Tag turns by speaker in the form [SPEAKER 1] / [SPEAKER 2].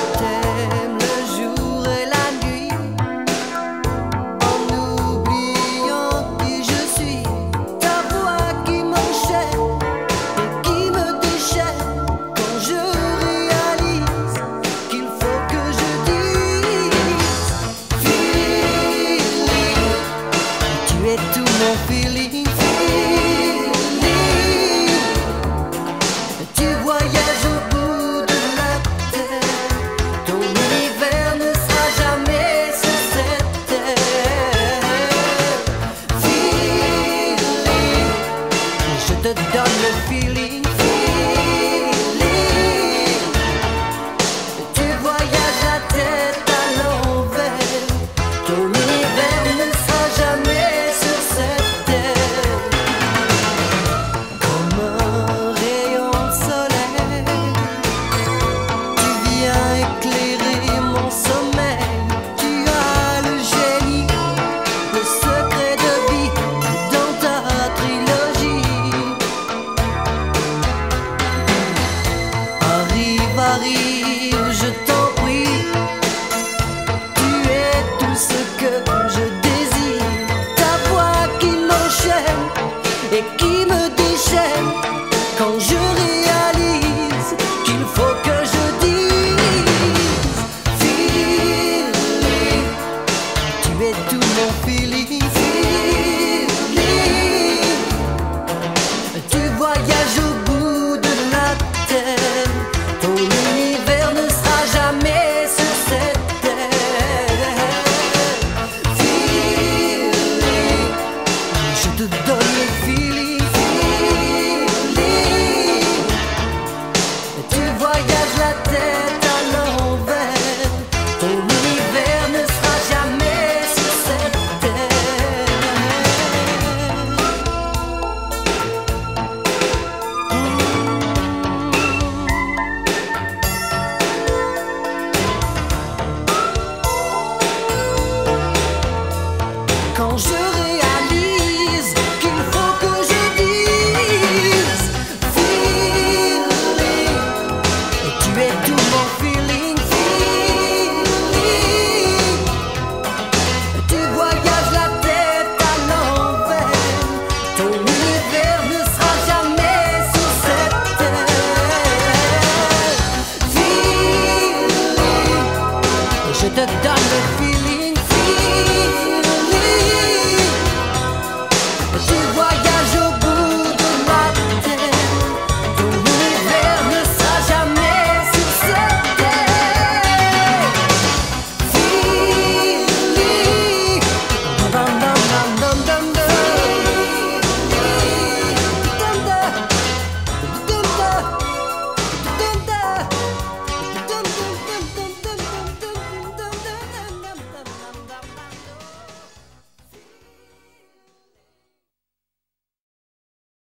[SPEAKER 1] day. the Dudley feeling. et qui me dit. je te donne le fil.